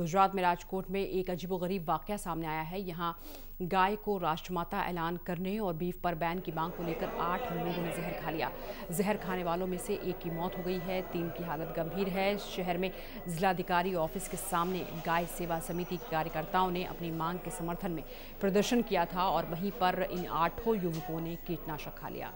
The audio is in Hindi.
गुजरात में राजकोट में एक अजीबोगरीब वाक़ सामने आया है। यहाँ गाय को राष्ट्रमाता ऐलान करने और बीफ पर बैन की मांग को लेकर आठ लोगों ने जहर खा लिया। जहर खाने वालों में से एक की मौत हो गई है। तीन की हालत गंभीर है। शहर में जिलाधिकारी ऑफ़िस के सामने गाय सेवा समिति के कार्यकर्ताओं ने अपनी मांग के समर्थन में प्रदर्शन किया था और वहीं पर इन आठों युवकों ने कीटनाशक खा लिया।